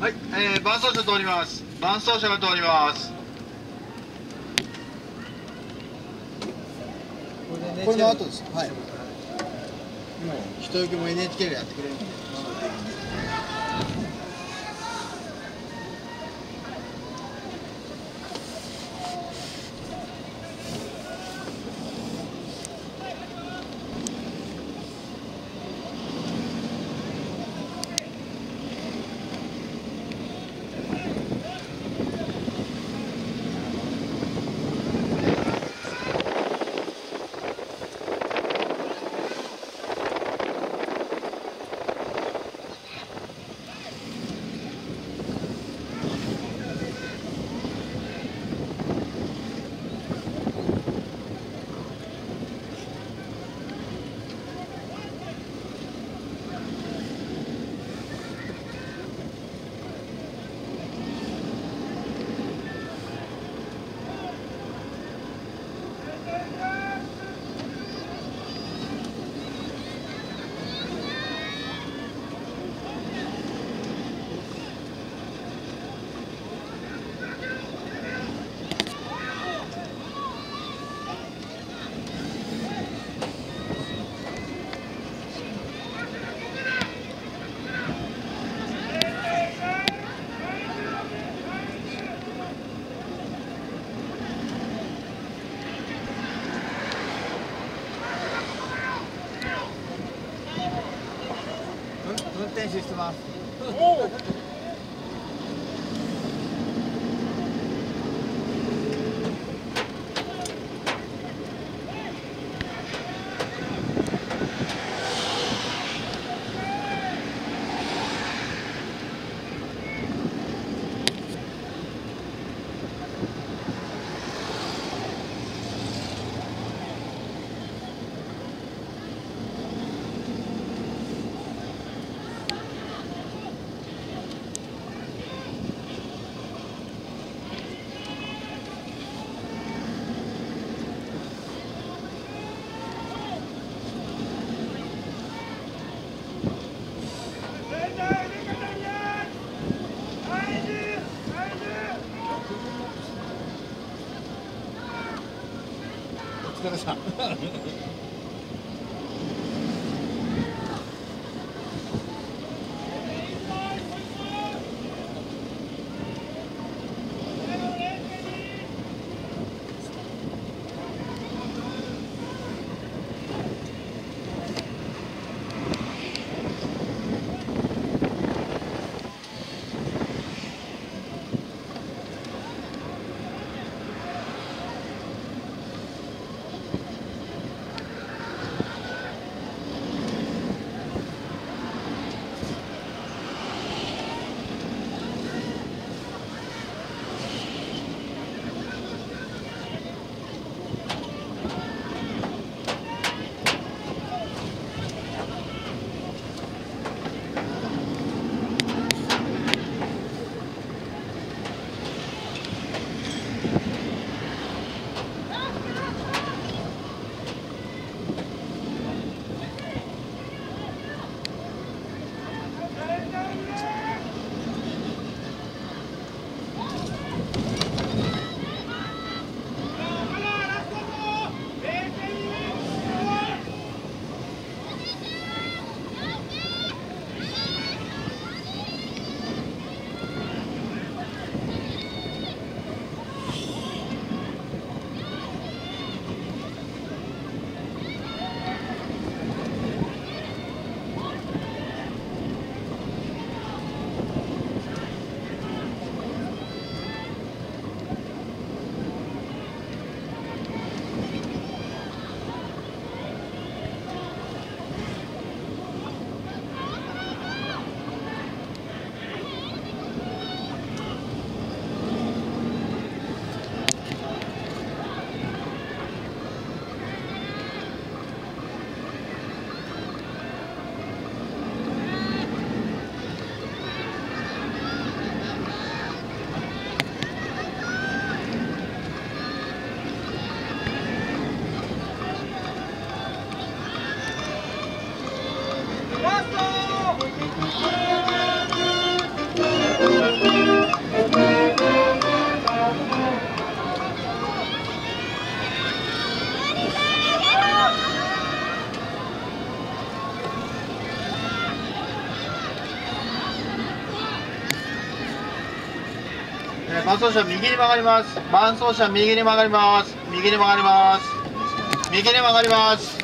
はい、えー、伴走者通ります。伴走者が通ります。これの後です。はい。もう人よけも NHK がやってくれるんで。運転手してます。れさん伴走者右に曲がります。伴走者右に曲がります。右に曲がります。右に曲がります。